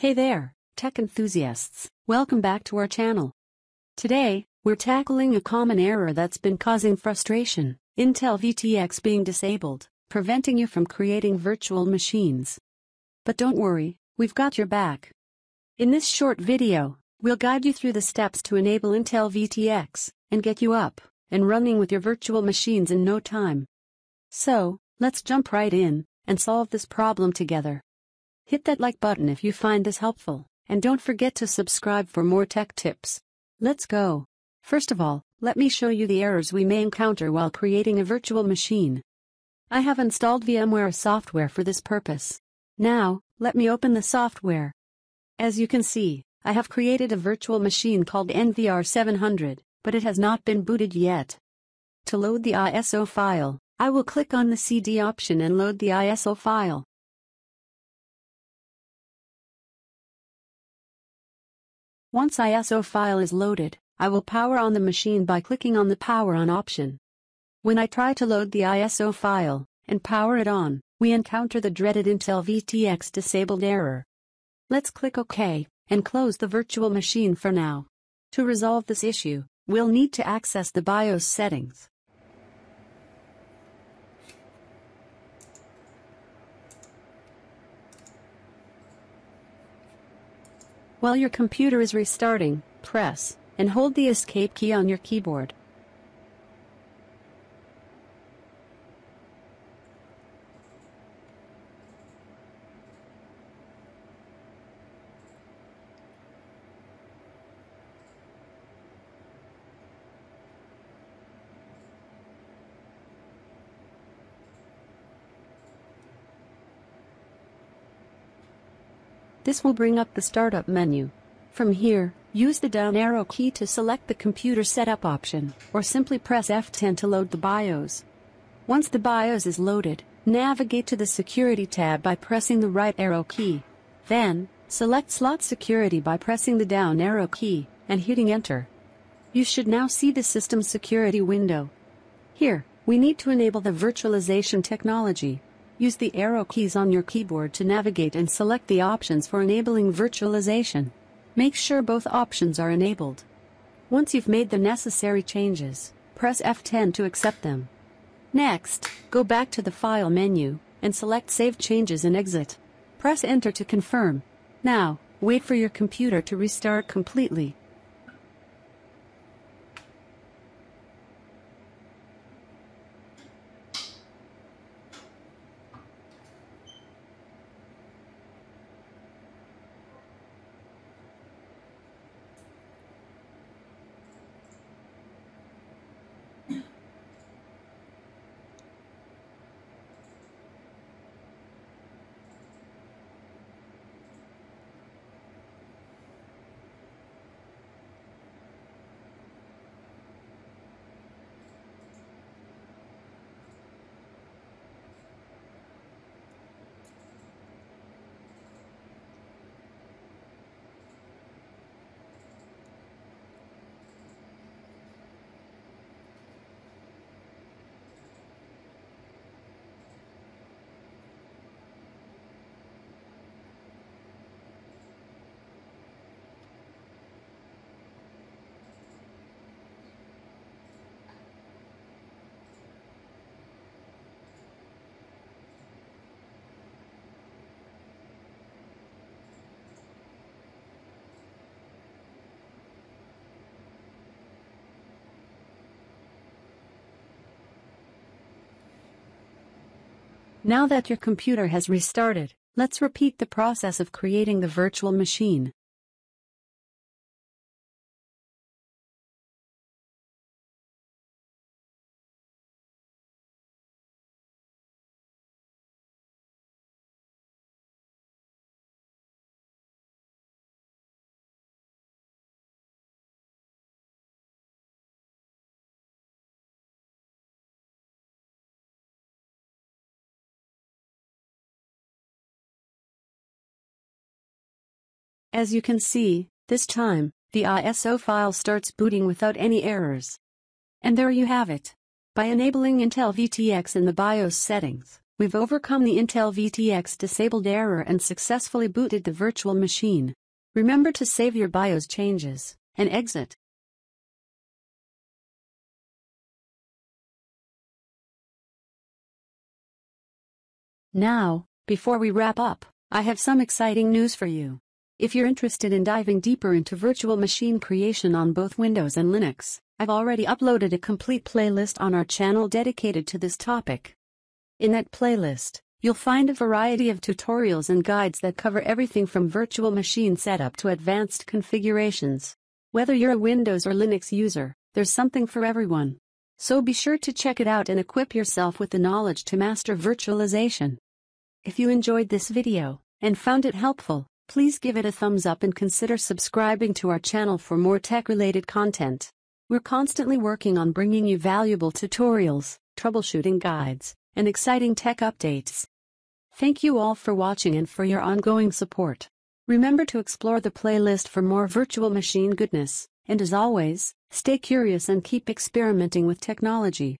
Hey there, tech enthusiasts, welcome back to our channel. Today, we're tackling a common error that's been causing frustration, Intel VTX being disabled, preventing you from creating virtual machines. But don't worry, we've got your back. In this short video, we'll guide you through the steps to enable Intel VTX and get you up and running with your virtual machines in no time. So, let's jump right in and solve this problem together. Hit that like button if you find this helpful, and don't forget to subscribe for more tech tips. Let's go. First of all, let me show you the errors we may encounter while creating a virtual machine. I have installed VMware software for this purpose. Now, let me open the software. As you can see, I have created a virtual machine called NVR700, but it has not been booted yet. To load the ISO file, I will click on the CD option and load the ISO file. Once ISO file is loaded, I will power on the machine by clicking on the power on option. When I try to load the ISO file and power it on, we encounter the dreaded Intel VTX disabled error. Let's click OK and close the virtual machine for now. To resolve this issue, we'll need to access the BIOS settings. While your computer is restarting, press and hold the escape key on your keyboard. This will bring up the startup menu. From here, use the down arrow key to select the computer setup option, or simply press F10 to load the BIOS. Once the BIOS is loaded, navigate to the Security tab by pressing the right arrow key. Then, select Slot Security by pressing the down arrow key and hitting Enter. You should now see the System Security window. Here, we need to enable the virtualization technology. Use the arrow keys on your keyboard to navigate and select the options for enabling virtualization. Make sure both options are enabled. Once you've made the necessary changes, press F10 to accept them. Next, go back to the File menu and select Save Changes and Exit. Press Enter to confirm. Now, wait for your computer to restart completely. Now that your computer has restarted, let's repeat the process of creating the virtual machine. As you can see, this time, the ISO file starts booting without any errors. And there you have it. By enabling Intel VTX in the BIOS settings, we've overcome the Intel VTX disabled error and successfully booted the virtual machine. Remember to save your BIOS changes and exit. Now, before we wrap up, I have some exciting news for you. If you're interested in diving deeper into virtual machine creation on both Windows and Linux, I've already uploaded a complete playlist on our channel dedicated to this topic. In that playlist, you'll find a variety of tutorials and guides that cover everything from virtual machine setup to advanced configurations. Whether you're a Windows or Linux user, there's something for everyone. So be sure to check it out and equip yourself with the knowledge to master virtualization. If you enjoyed this video and found it helpful, Please give it a thumbs up and consider subscribing to our channel for more tech-related content. We're constantly working on bringing you valuable tutorials, troubleshooting guides, and exciting tech updates. Thank you all for watching and for your ongoing support. Remember to explore the playlist for more virtual machine goodness, and as always, stay curious and keep experimenting with technology.